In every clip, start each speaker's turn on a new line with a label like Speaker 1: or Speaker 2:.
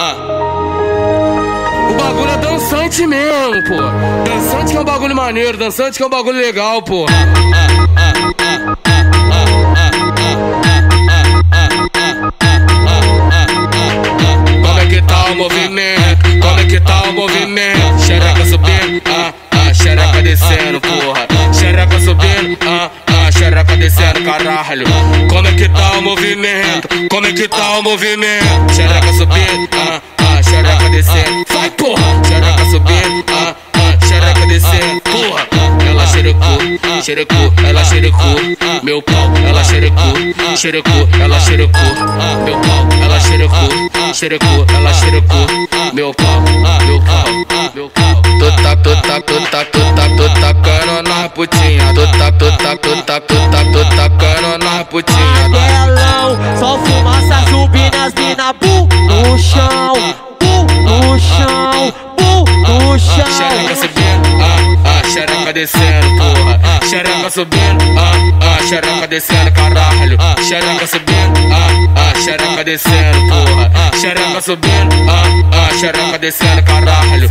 Speaker 1: Ah. O bagulho é dançante mesmo, pô. Dançante que é um bagulho maneiro, dançante que é um bagulho legal, pô. Como é que tá o movimento? Como é que tá o movimento? Xereca subindo, ah, ah, xereca descendo, porra. Xereca subindo, ah, ah, descendo, caralho. Como é que tá o movimento? Como é que tá o movimento? Xereca subindo, ah, ah, xereca descendo. Vai, porra! Xereca subindo, ah, ah, xereca descendo, porra. Ela xerecou, xerecou, ela xerecou. Meu pau, ela xerecou, xerecou, ela xerecou. Meu pau, ela xerecou, xerecou, ela xerecou. Meu pau, meu pau, meu pau.
Speaker 2: Tu tá, tu tá, tu tá, tu tá, tu tacando na putinha. Tá, tu tá, tu tá, tu
Speaker 3: só fumaça subindo as mina bu no chão, bu no chão, bu no chão.
Speaker 1: Xereca subindo, ah, ah, xereca descendo, porra. Xereca subindo, ah, ah, xereca descendo, caralho. Xereca subindo, ah, ah, xereca descendo, porra. Xereca subindo, ah, ah, xereca descendo, caralho.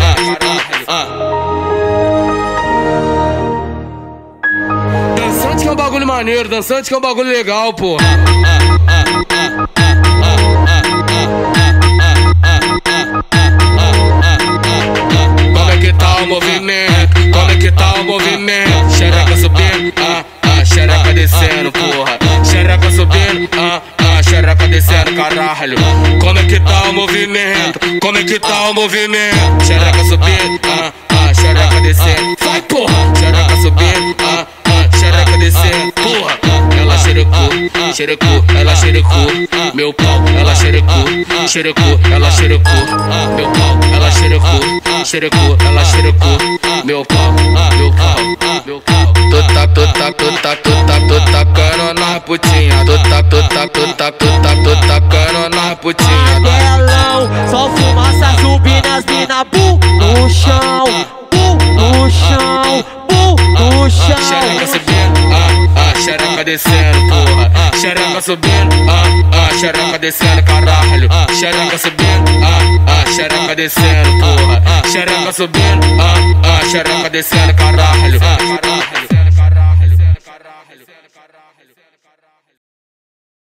Speaker 1: Dançante que é um bagulho maneiro, dançante que é um bagulho legal, porra. Subindo, ah, ah, xereca descendo, porra. Xereca subindo, ah, ah, xereca descendo, caralho. Como é que tá o movimento? Como é que tá o movimento? Xereca subindo, ah, ah, xereca descendo. Vai, porra! Xereca subindo, ah, ah, xereca descendo, porra. Ela xerecou, xerecou, ela xerecou. Meu pau, ela xerecou, xerecou, ela xerecou. Meu pau, ela xerecou, xerecou, ela xerecou. Meu pau, meu pau, meu pau.
Speaker 2: Tá, tu tá, tu tá, tu tá, tu tacando na putinha. Tu tá, tu tá, tu tá, tu tá, tu tacando na putinha.
Speaker 3: Magrelão, só fumaça subindo as mina bu no chão, bu no chão, bu no chão.
Speaker 1: Xereca subindo, ah, ah, xereca descendo, porra. Xereca subindo, ah, ah, xereca descendo, caralho. Xereca subindo, ah, ah, xereca descendo, porra. Xereca subindo, ah, ah, xereca descendo, caralho.